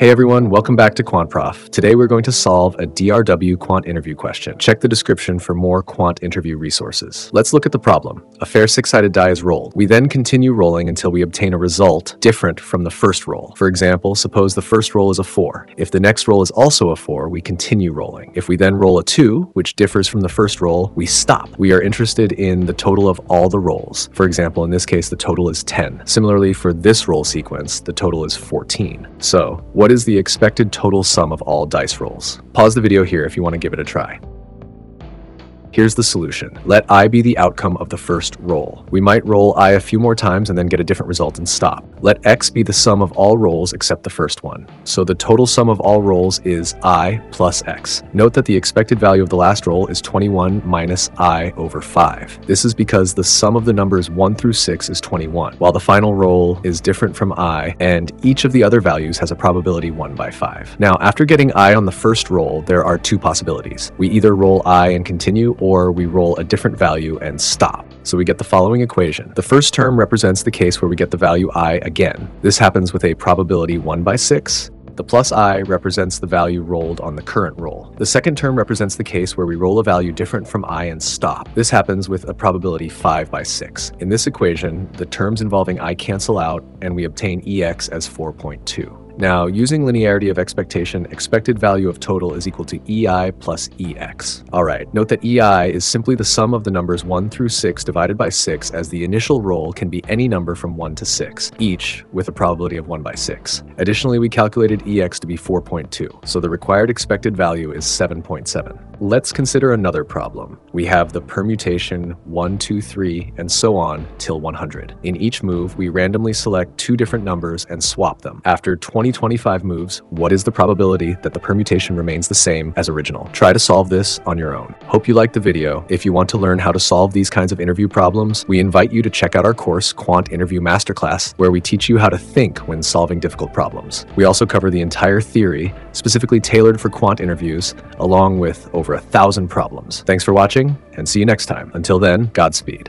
Hey everyone, welcome back to QuantProf. Today we're going to solve a DRW quant interview question. Check the description for more quant interview resources. Let's look at the problem. A fair six-sided die is rolled. We then continue rolling until we obtain a result different from the first roll. For example, suppose the first roll is a 4. If the next roll is also a 4, we continue rolling. If we then roll a 2, which differs from the first roll, we stop. We are interested in the total of all the rolls. For example, in this case, the total is 10. Similarly, for this roll sequence, the total is 14. So, what is the expected total sum of all dice rolls? Pause the video here if you want to give it a try. Here's the solution. Let i be the outcome of the first roll. We might roll i a few more times and then get a different result and stop. Let x be the sum of all rolls except the first one. So the total sum of all rolls is i plus x. Note that the expected value of the last roll is 21 minus i over 5. This is because the sum of the numbers 1 through 6 is 21, while the final roll is different from i, and each of the other values has a probability 1 by 5. Now, after getting i on the first roll, there are two possibilities. We either roll i and continue, or we roll a different value and stop. So we get the following equation. The first term represents the case where we get the value i again. This happens with a probability 1 by 6. The plus i represents the value rolled on the current roll. The second term represents the case where we roll a value different from i and stop. This happens with a probability 5 by 6. In this equation, the terms involving i cancel out and we obtain ex as 4.2. Now, using linearity of expectation, expected value of total is equal to EI plus EX. All right, note that EI is simply the sum of the numbers 1 through 6 divided by 6 as the initial roll can be any number from 1 to 6, each with a probability of 1 by 6. Additionally, we calculated EX to be 4.2, so the required expected value is 7.7. Let's consider another problem. We have the permutation 1, 2, 3, and so on till 100. In each move, we randomly select two different numbers and swap them. After 2025 moves, what is the probability that the permutation remains the same as original? Try to solve this on your own. Hope you liked the video. If you want to learn how to solve these kinds of interview problems, we invite you to check out our course, Quant Interview Masterclass, where we teach you how to think when solving difficult problems. We also cover the entire theory, specifically tailored for quant interviews, along with over over a thousand problems. Thanks for watching, and see you next time. Until then, Godspeed.